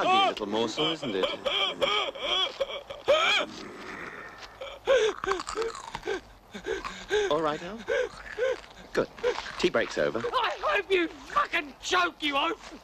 little morsel, isn't it? All right, Al? Good. Tea break's over. I hope you fucking choke, you oaf!